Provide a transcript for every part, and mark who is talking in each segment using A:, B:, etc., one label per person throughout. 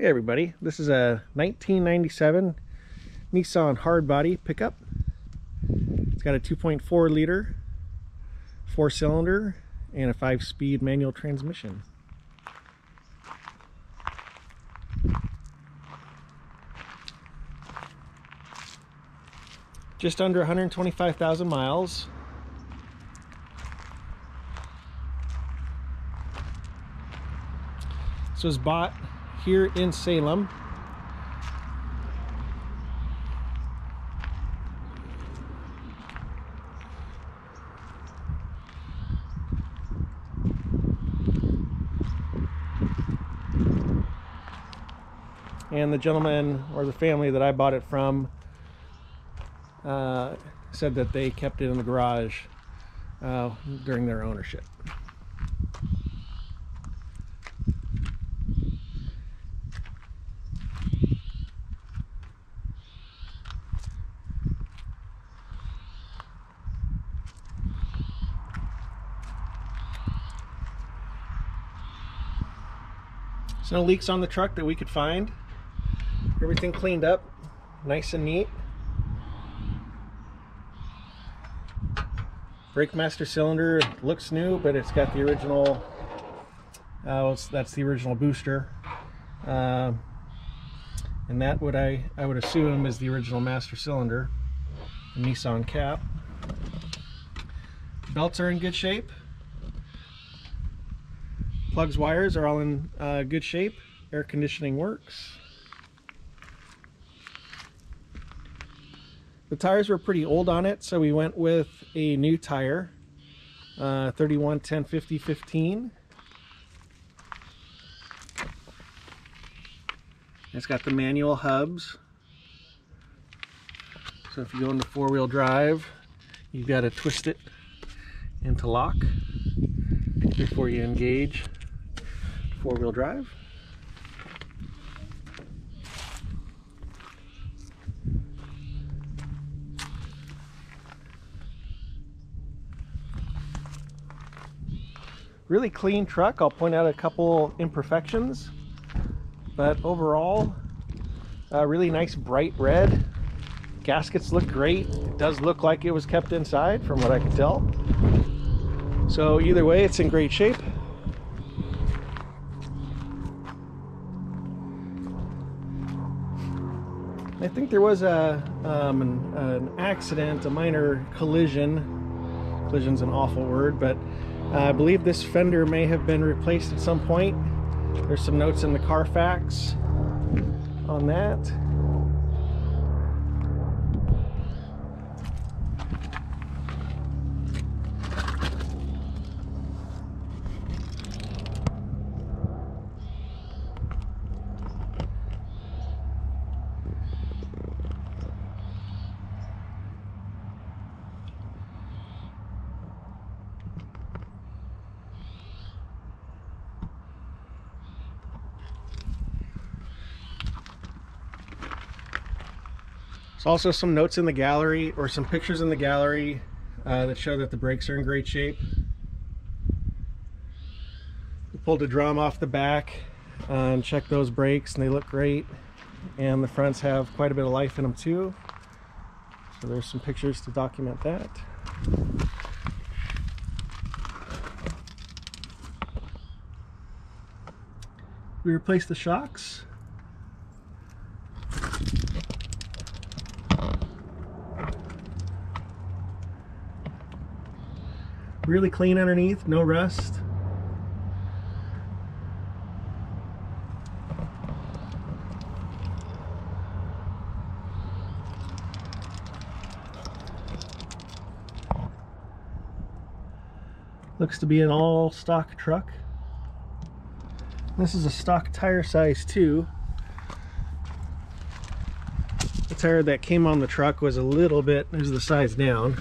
A: Hey everybody, this is a 1997 Nissan Hardbody pickup. It's got a 2.4 liter, four cylinder, and a five speed manual transmission. Just under 125,000 miles. This was bought here in Salem. And the gentleman or the family that I bought it from uh, said that they kept it in the garage uh, during their ownership. So no leaks on the truck that we could find. Everything cleaned up, nice and neat. Brake master cylinder looks new, but it's got the original, uh, that's the original booster. Uh, and that would I, I would assume is the original master cylinder, the Nissan cap. Belts are in good shape. Plugs, wires are all in uh, good shape. Air conditioning works. The tires were pretty old on it, so we went with a new tire, uh, 31 10 50 15. It's got the manual hubs. So if you go into four-wheel drive, you've got to twist it into lock before you engage four-wheel drive. Really clean truck. I'll point out a couple imperfections, but overall, uh, really nice bright red. Gaskets look great. It does look like it was kept inside from what I can tell. So either way, it's in great shape. Think there was a um, an, an, accident, a minor collision. Collision's an awful word, but uh, I believe this fender may have been replaced at some point. There's some notes in the Carfax on that. There's also some notes in the gallery or some pictures in the gallery uh, that show that the brakes are in great shape. We pulled a drum off the back uh, and checked those brakes and they look great. And the fronts have quite a bit of life in them too. So there's some pictures to document that. We replaced the shocks Really clean underneath, no rust. Looks to be an all stock truck. This is a stock tire size too. The tire that came on the truck was a little bit, there's the size down.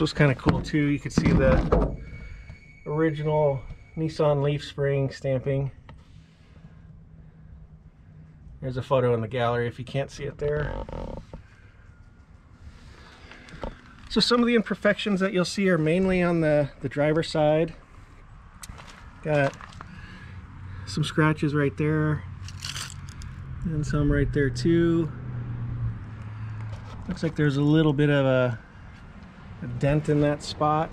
A: Was kind of cool too. You could see the original Nissan leaf spring stamping. There's a photo in the gallery if you can't see it there. So some of the imperfections that you'll see are mainly on the, the driver's side. Got some scratches right there and some right there too. Looks like there's a little bit of a, a dent in that spot.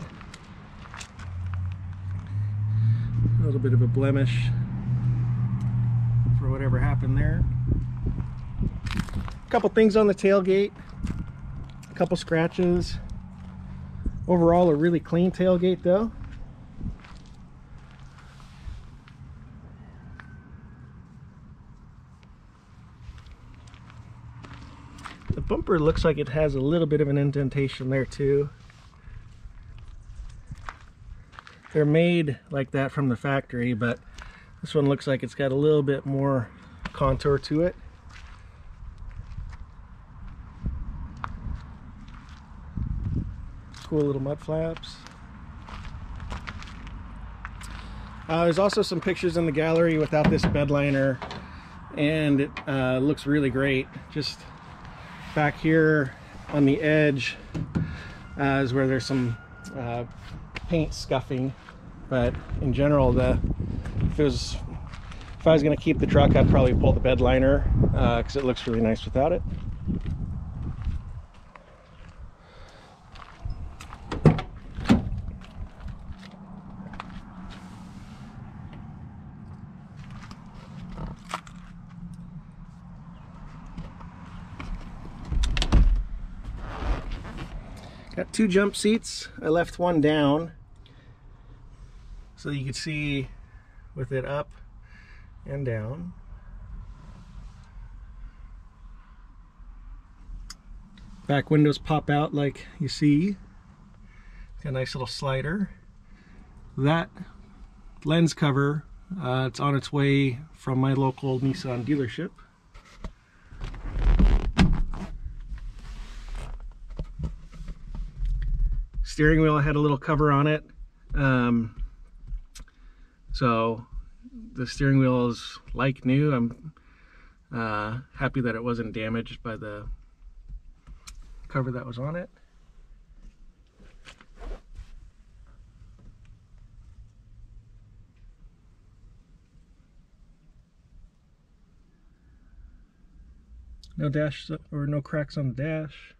A: A little bit of a blemish for whatever happened there. A couple things on the tailgate, a couple scratches. Overall, a really clean tailgate though. Bumper looks like it has a little bit of an indentation there too. They're made like that from the factory, but this one looks like it's got a little bit more contour to it. Cool little mud flaps. Uh, there's also some pictures in the gallery without this bed liner and it uh, looks really great. Just back here on the edge uh, is where there's some uh, paint scuffing. But in general the if it was if I was going to keep the truck I'd probably pull the bed liner because uh, it looks really nice without it two jump seats. I left one down so you can see with it up and down. Back windows pop out like you see. Got a nice little slider. That lens cover, uh, it's on its way from my local Nissan dealership. Steering wheel had a little cover on it. Um, so the steering wheel is like new. I'm uh, happy that it wasn't damaged by the cover that was on it. No dash or no cracks on the dash.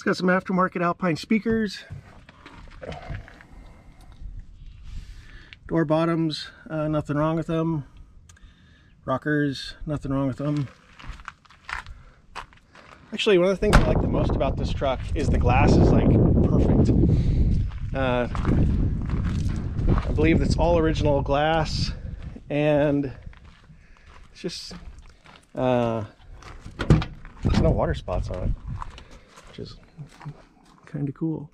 A: It's got some aftermarket Alpine speakers. Door bottoms, uh, nothing wrong with them. Rockers, nothing wrong with them. Actually, one of the things I like the most about this truck is the glass is like perfect. Uh, I believe it's all original glass and it's just, uh, there's no water spots on it, kind of cool.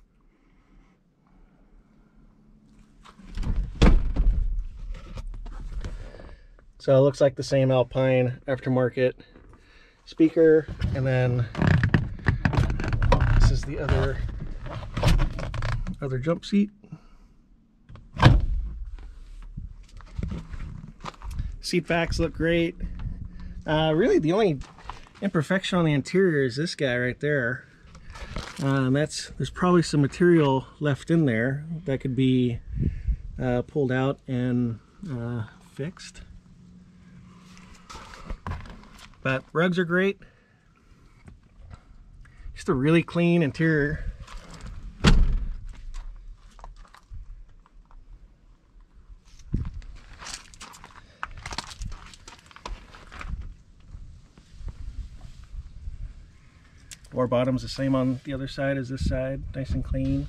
A: So it looks like the same Alpine aftermarket speaker and then this is the other other jump seat. Seat backs look great. Uh, really the only imperfection on the interior is this guy right there. And that's there's probably some material left in there that could be uh, pulled out and uh, fixed. But rugs are great. Just a really clean interior. Floor bottom's the same on the other side as this side, nice and clean.